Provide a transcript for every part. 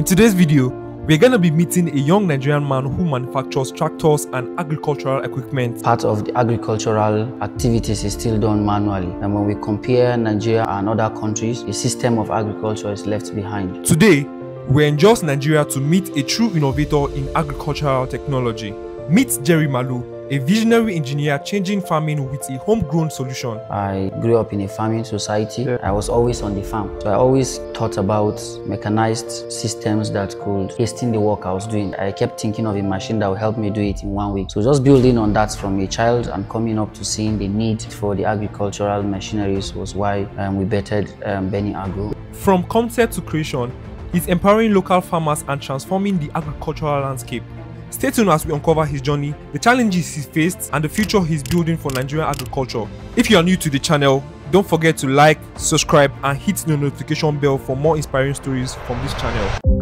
In today's video, we're going to be meeting a young Nigerian man who manufactures tractors and agricultural equipment. Part of the agricultural activities is still done manually. And when we compare Nigeria and other countries, the system of agriculture is left behind. Today, we're in Jos Nigeria to meet a true innovator in agricultural technology. Meet Jerry Mallo, a visionary engineer changing farming with a homegrown solution. I grew up in a farming society. I was always on the farm. So I always thought about mechanized systems that could hasten the work I was doing. I kept thinking of a machine that would help me do it in one week. So just building on that from a child and coming up to seeing the need for the agricultural machineries was why um, we bettered um, Bennie Agro. From concept to creation, he's empowering local farmers and transforming the agricultural landscape. Stay tuned as we uncover his journey, the challenges he faced, and the future he's building for Nigerian agriculture. If you are new to the channel, don't forget to like, subscribe, and hit the notification bell for more inspiring stories from this channel.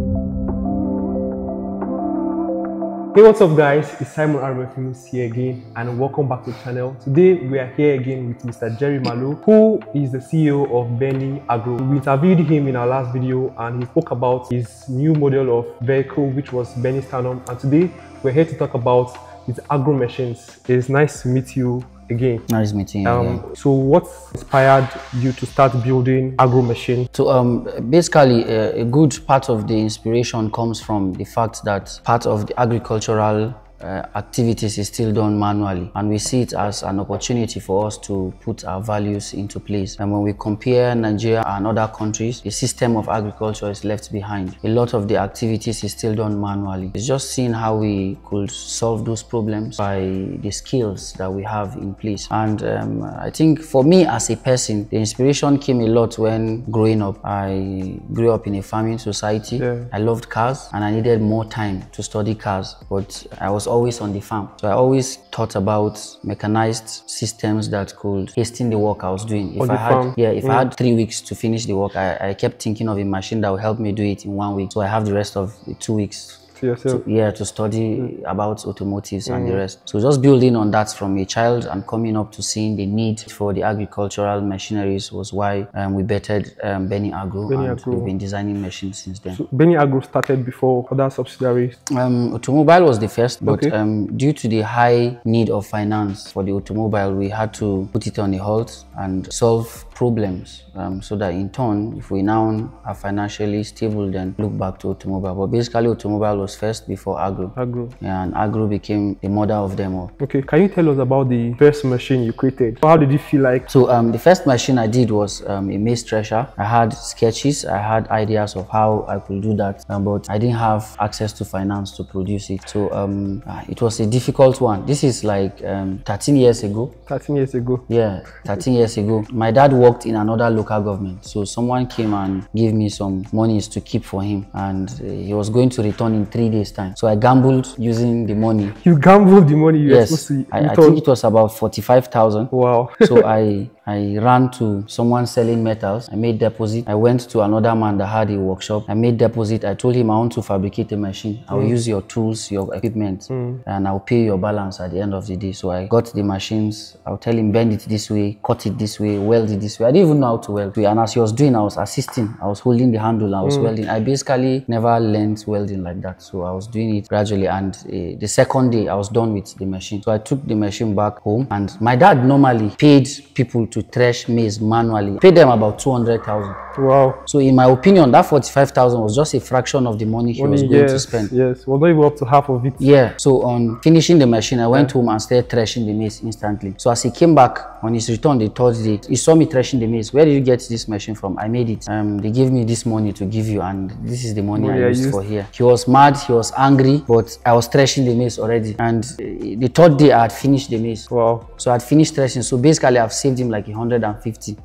Hey what's up guys, it's Simon Arome Films here again and welcome back to the channel. Today we are here again with Mr. Jerry Mallo who is the CEO of Bennie Agro. We interviewed him in our last video and he spoke about his new model of vehicle which was Bennie Sternum and today we're here to talk about his agro machines. It's nice to meet you again. Nice meeting you. Um, so what inspired you to start building agro Machine? So um, basically, uh, a good part of the inspiration comes from the fact that part of the agricultural uh, activities is still done manually. And we see it as an opportunity for us to put our values into place. And when we compare Nigeria and other countries the system of agriculture is left behind. A lot of the activities is still done manually. It's just seeing how we could solve those problems by the skills that we have in place. And um, I think for me as a person the inspiration came a lot when growing up. I grew up in a farming society. Yeah. I loved cars and I needed more time to study cars, but I was always on the farm. So I always thought about mechanized systems that could hasten the work I was doing. If On I the had farm? yeah, if I mm. had three weeks to finish the work, I, I kept thinking of a machine that would help me do it in one week. So I have the rest of the two weeks To yourself? yeah, to study about automotives and the rest. So just building on that from a child and coming up to seeing the need for the agricultural machineries was why um, we bettered um, Bennie Agro Bennie and Agro. we've been designing machines since then. Bennie Agro started before other subsidiaries. Um, automobile was the first, but Okay. um, due to the high need of finance for the automobile, we had to put it on a halt and solve problems um, so that in turn, if we now are financially stable, then look back to automobile. But basically, automobile was first before agro. Agro. Yeah, and agro became the mother of them all. Okay, can you tell us about the first machine you created? How did it feel like? So um, the first machine I did was um, a maize thresher. I had sketches, I had ideas of how I could do that, um, but I didn't have access to finance to produce it. So um, uh, it was a difficult one. This is like um, 13 years ago. 13 years ago. Yeah, 13 years ago. My dad worked in another local government. So someone came and gave me some monies to keep for him. And uh, he was going to return in three days' time. So I gambled using the money. You gambled the money you were Yes, supposed to I, I think it was about 45,000. Wow. so I I ran to someone selling metals. I made deposit. I went to another man that had a workshop. I made deposit. I told him I want to fabricate a machine. I will hmm. use your tools, your equipment, hmm. and I'll pay your balance at the end of the day. So I got the machines. I'll tell him bend it this way, cut it this way, weld it this way. I didn't even know how to weld. And as he was doing, I was assisting. I was holding the handle. I was hmm. welding. I basically never learned welding like that. So I was doing it gradually. And uh, the second day, I was done with the machine. So I took the machine back home. And my dad normally paid people to thresh maize manually. Paid them about 200,000. wow. So in my opinion, that 45,000 was just a fraction of the money he was Money, going yes, to spend. Yes, was not even up to half of it. Yeah. So on finishing the machine, I went home and started threshing the maize instantly. So as he came back on his return the third day, he saw me threshing the maize. Where did you get this machine from? I made it. Um, they gave me this money to give you, and this is the money Money I used, used. for here. He was mad. He was angry, but I was threshing the maize already. And uh, the third day, I had finished the maize. Wow. So I had finished threshing. So basically, I've saved him like 150.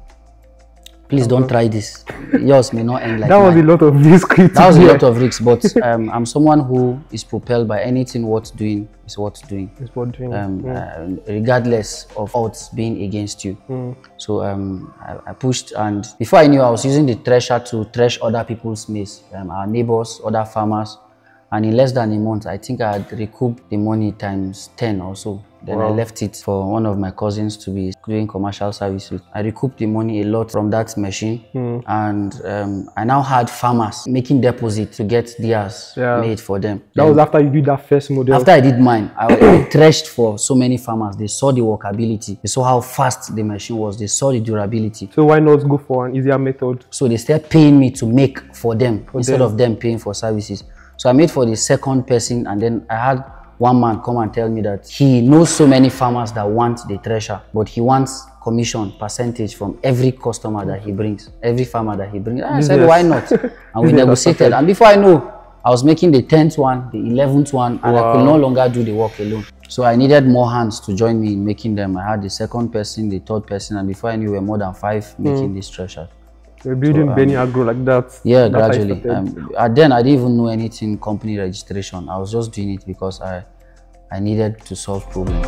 Please don't try this. Yours may not end like That was mine. a lot of risk. That was a lot of risks, but um, I'm someone who is propelled by anything worth doing is worth doing, It's what doing. um, uh, regardless of odds being against you. So um, I, I pushed, and before I knew, I was using the thresher to thresh other people's maize, um, our neighbors, other farmers. And in less than a month, I think I had recouped the money times 10 or so. Then I left it for one of my cousins to be doing commercial service with. I recouped the money a lot from that machine. And um, I now had farmers making deposit to get theirs Yeah. made for them. That was after you did that first model. After I did mine, I, I threshed for so many farmers. They saw the workability. They saw how fast the machine was. They saw the durability. so why not go for an easier method? So they started paying me to make for them instead them. of them paying for services. So I made for the second person, and then I had one man come and tell me that he knows so many farmers that want the thresher, but he wants commission percentage from every customer that he brings, every farmer that he brings. I said, Business. why not? And we negotiated. And before I know, I was making the 10th one, the 11th one, and I could no longer do the work alone. So I needed more hands to join me in making them. I had the second person, the third person, and before I knew, we were more than five making hmm. these threshers. You're building Bennie Agro like that. Yeah, you gradually. Um, then I didn't even know anything company registration. I was just doing it because I, I needed to solve problems.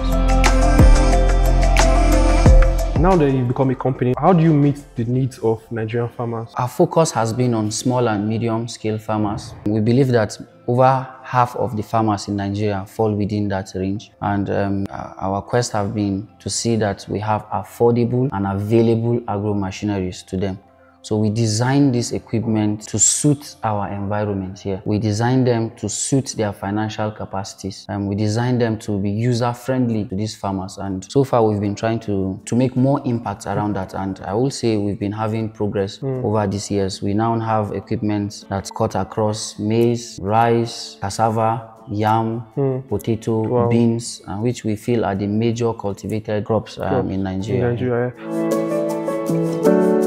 Now that you've become a company, how do you meet the needs of Nigerian farmers? Our focus has been on small and medium scale farmers. We believe that over half of the farmers in Nigeria fall within that range. And um, uh, our quest have been to see that we have affordable and available agro machineries to them. So we design this equipment to suit our environment here. We design them to suit their financial capacities and we design them to be user friendly to these farmers. And so far we've been trying to, to make more impact around that. And I will say we've been having progress hmm. over these years. We now have equipment that's cut across maize, rice, cassava, yam, hmm. potato, beans, and which we feel are the major cultivated crops um, in in Nigeria. Nigeria.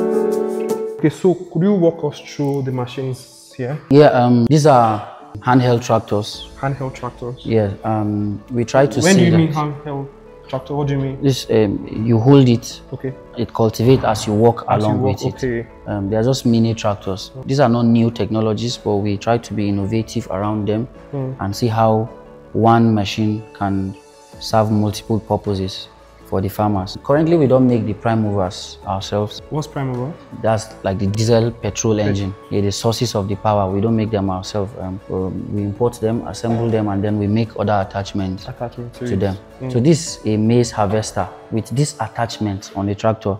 Okay, so could you walk us through the machines here? Yeah, um, these are handheld tractors. Handheld tractors. Yeah, um, we try to When see do you mean handheld tractor? What do you mean? this. Um, you hold it, Okay. it cultivates as you walk As you along walk, with it. okay. Um, they are just mini tractors. These are not new technologies, but we try to be innovative around them Hmm. and see how one machine can serve multiple purposes for the farmers. Currently, we don't make the prime movers ourselves. What's prime mover? That's like the diesel petrol engine. Yeah, the sources of the power. We don't make them ourselves. Um, um, we import them, assemble them, and then we make other attachments Attachment to, to them. So this is a maize harvester. With this attachment on the tractor,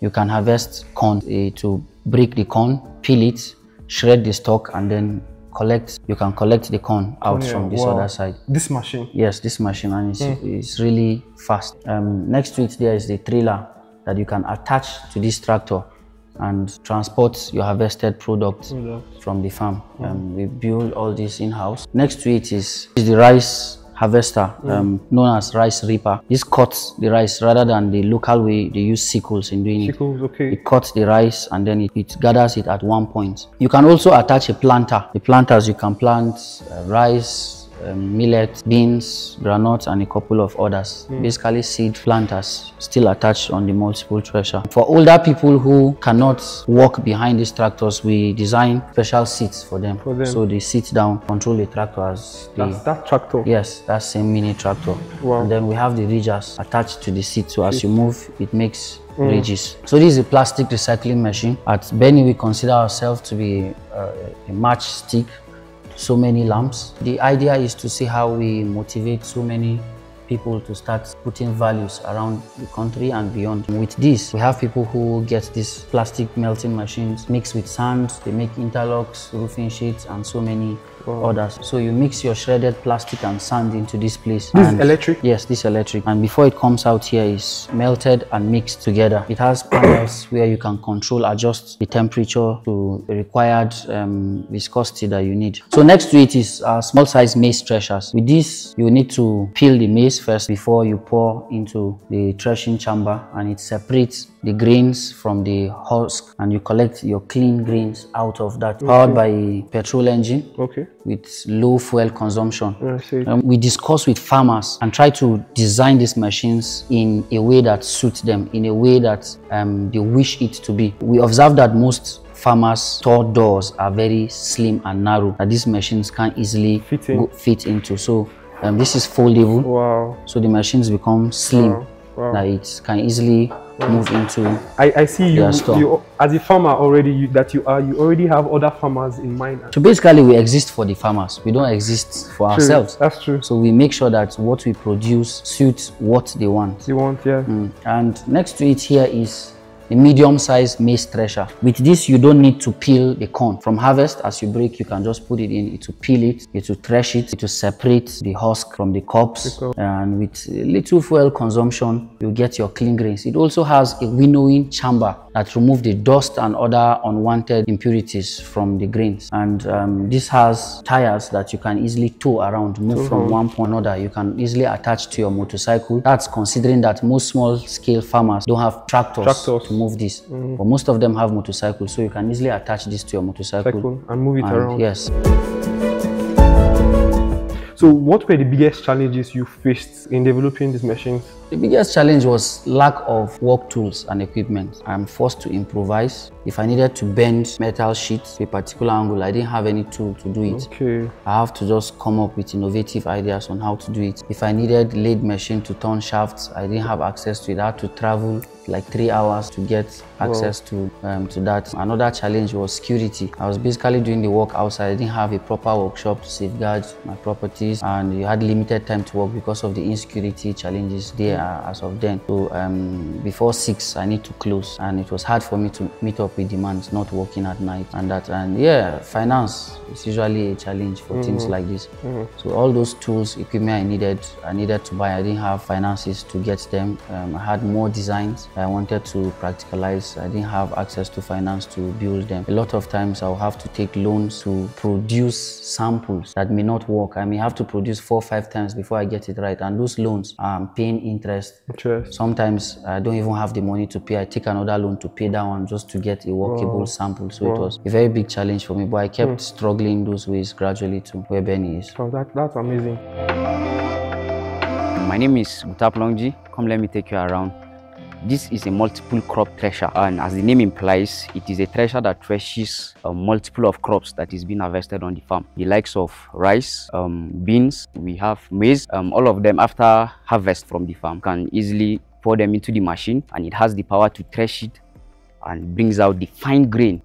you can harvest corn eh, to break the corn, peel it, shred the stalk, and then collect. You can collect the corn out Yeah, from this wow. other side. This machine. Yes, this machine and it's, it's really fast. Um, next to it there is the trailer that you can attach to this tractor and transport your harvested product from the farm. Um, we build all this in-house. Next to it is, is the rice harvester um, known as rice reaper. This cuts the rice rather than the local way they use sickles in doing it. Sickles, okay. It cuts the rice and then it, it gathers it at one point. You can also attach a planter. The planters you can plant uh, rice, um, millet, beans, granules, and a couple of others. Basically, seed planters still attached on the multiple thresher. For older people who cannot walk behind these tractors, we design special seats for them. For them. So they sit down, control the tractor as they That's that tractor. Yes, that same mini tractor. Wow. And then we have the ridges attached to the seat. So as you move, it makes ridges. So this is a plastic recycling machine. At Bennie, we consider ourselves to be uh, a matchstick so many lamps. The idea is to see how we motivate so many people to start putting values around the country and beyond. With this, we have people who get these plastic melting machines mixed with sand. They make interlocks, roofing sheets, and so many others. So you mix your shredded plastic and sand into this place. This is electric? Yes, this electric. And before it comes out here is melted and mixed together. It has panels where you can control, adjust the temperature to the required um, viscosity that you need. So next to it is uh, small size maize threshers. With this, you need to peel the maize first before you pour into the threshing chamber and it separates the grains from the husk and you collect your clean grains out of that. Powered by a petrol engine Okay. With low fuel consumption. Um, we discuss with farmers and try to design these machines in a way that suits them, in a way that um, they wish it to be. We observe that most farmers' store doors are very slim and narrow, that these machines can't easily Fit in. fit into. So um, this is foldable, Wow. so the machines become slim. Wow. Wow. that it can easily move into. I, I see you, you as a farmer already you, that you are you already have other farmers in mind. So basically, we exist for the farmers. We don't exist for True, ourselves. That's true. So we make sure that what we produce suits what they want. You want yeah. Mm. And next to it here is a medium-sized maize thresher. With this, you don't need to peel the corn. From harvest, as you break, you can just put it in. It will peel it, it will thresh it, it will separate the husk from the cobs. And with little fuel consumption, you get your clean grains. It also has a winnowing chamber that remove the dust and other unwanted impurities from the grains. And um, this has tires that you can easily tow around, move from one point to another. You can easily attach to your motorcycle. That's considering that most small scale farmers don't have tractors, Tractors. to move this. But most of them have motorcycles, so you can easily attach this to your motorcycle. Cycle and move it And around. yes. So what were the biggest challenges you faced in developing these machines? The biggest challenge was lack of work tools and equipment. I'm forced to improvise. If I needed to bend metal sheets to a particular angle, I didn't have any tool to do it. Okay. I have to just come up with innovative ideas on how to do it. If I needed lathe machine to turn shafts, I didn't have access to it. I had to travel like three hours to get access to um, to that. Another challenge was security. I was basically doing the work outside. I didn't have a proper workshop to safeguard my properties, and you had limited time to work because of the insecurity challenges there as of then. So um, before six, I need to close, and it was hard for me to meet up with demands, not working at night, and that. And yeah, finance is usually a challenge for things like this. So all those tools, equipment I needed, I needed to buy. I didn't have finances to get them. Um, I had more designs I wanted to practicalize. I didn't have access to finance to build them. A lot of times I'll have to take loans to produce samples that may not work. I may have to produce four or five times before I get it right. And those loans, I'm paying interest. Interest. Sometimes I don't even have the money to pay. I take another loan to pay that one just to get a workable sample. So it was a very big challenge for me. But I kept hmm. struggling those ways gradually to where Bennie is. So that that's amazing. My name is Mutap Longji. Come let me take you around. This is a multiple crop thresher and as the name implies, it is a thresher that threshes a multiple of crops that is being harvested on the farm. The likes of rice, um, beans, we have maize, um, all of them after harvest from the farm can easily pour them into the machine and it has the power to thresh it and brings out the fine grain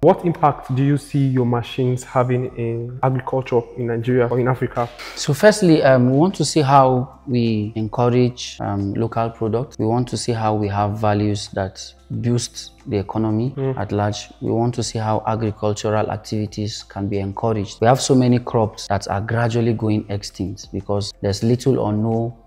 What impact do you see your machines having in agriculture in Nigeria or in Africa? So firstly, um, we want to see how we encourage um, local products. We want to see how we have values that boost the economy at large. We want to see how agricultural activities can be encouraged. We have so many crops that are gradually going extinct because there's little or no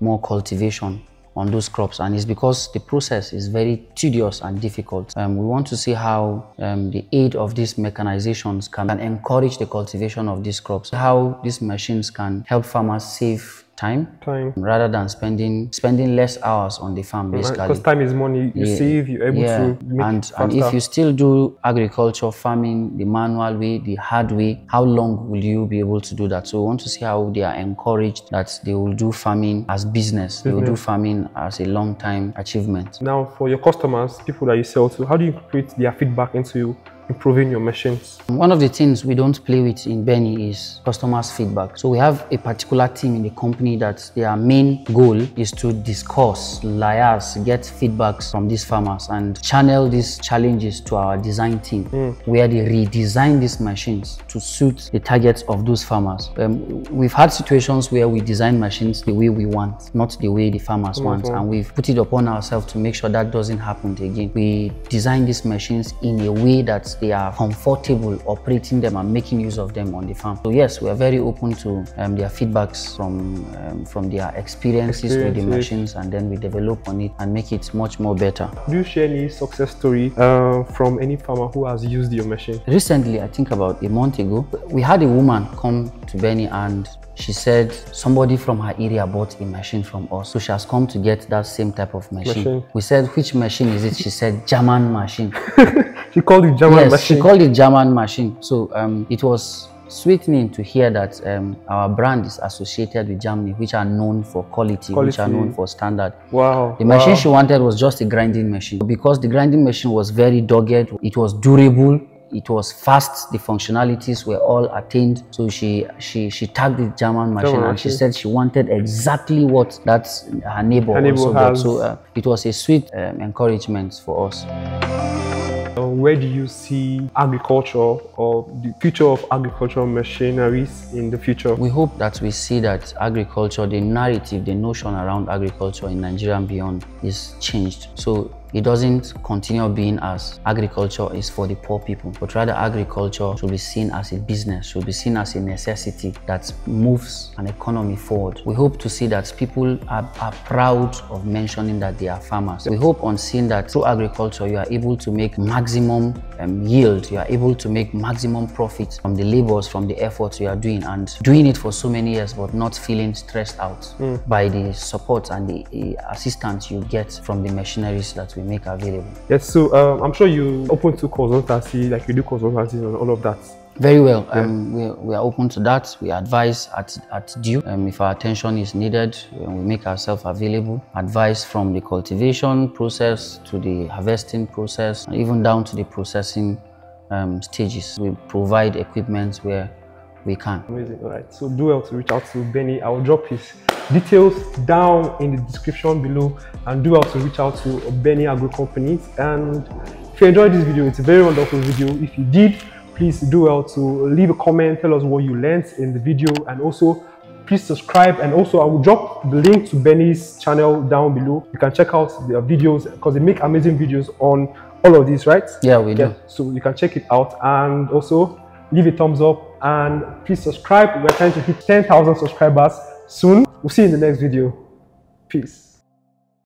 more cultivation on those crops and it's because the process is very tedious and difficult. Um, we want to see how um, the aid of these mechanizations can, can encourage the cultivation of these crops, how these machines can help farmers save time Time. rather than spending spending less hours on the farm basically. Because time is money. You Yeah, save, you're able yeah. to make and and if you still do agriculture farming the manual way the hard way how long will you be able to do that so we want to see how they are encouraged that they will do farming as business, they will do farming as a long time achievement Now, for your customers, people that you sell to, how do you incorporate their feedback into improving your machines? One of the things we don't play with in Bennie is customers' feedback. So we have a particular team in the company that their main goal is to discuss, liaise, get feedbacks from these farmers and channel these challenges to our design team hmm. where they redesign these machines to suit the targets of those farmers. Um, we've had situations where we design machines the way we want, not the way the farmers hmm, want, hmm. and we've put it upon ourselves to make sure that doesn't happen again. We design these machines in a way that they are comfortable operating them and making use of them on the farm. So yes, we are very open to um, their feedbacks from um, from their experiences with the machines, and then we develop on it and make it much more better. Do you share any success story uh, from any farmer who has used your machine? Recently, I think about a month ago, we had a woman come to Bennie and she said somebody from her area bought a machine from us. So she has come to get that same type of machine. Machine. We said, which machine is it? She said, German machine. She called it German yes, machine. she called it German machine. So um, it was sweetening to hear that um, our brand is associated with Germany, which are known for quality, which are known for standard. wow. The machine wow. she wanted was just a grinding machine. Because the grinding machine was very dogged, it was durable, it was fast. The functionalities were all attained. So she she she tagged the German machine German and she machine. said she wanted exactly what that her neighbor, Her neighbor also got. So uh, it was a sweet um, encouragement for us. Where do you see agriculture or the future of agricultural machineries in the future? We hope that we see that agriculture, the narrative, the notion around agriculture in Nigeria and beyond is changed. So it doesn't continue being as agriculture is for the poor people, but rather agriculture should be seen as a business, should be seen as a necessity that moves an economy forward. We hope to see that people are, are proud of mentioning that they are farmers. We hope on seeing that through agriculture you are able to make maximum um, yield, you are able to make maximum profit from the labors, from the efforts you are doing, and doing it for so many years, but not feeling stressed out by the support and the uh, assistance you get from the machineries that we make available. Yes, so um, I'm sure you open to consultancy, like you do consultancy and all of that. Very well. Um, we, we are open to that. We advise at, at due. Um, if our attention is needed, we make ourselves available. Advice from the cultivation process to the harvesting process, even down to the processing um, stages. We provide equipment where we can. Amazing. All right. So do well to reach out to Bennie. I will drop his details down in the description below and do well to reach out to Bennie Agro Companies. And if you enjoyed this video, it's a very wonderful video. If you did, please do well to leave a comment, tell us what you learned in the video and also please subscribe and also I will drop the link to Bennie's channel down below. You can check out their videos because they make amazing videos on all of these, right? Yeah, we do. So you can check it out and also leave a thumbs up and please subscribe. We're trying to hit 10,000 subscribers soon. We'll see you in the next video. Peace.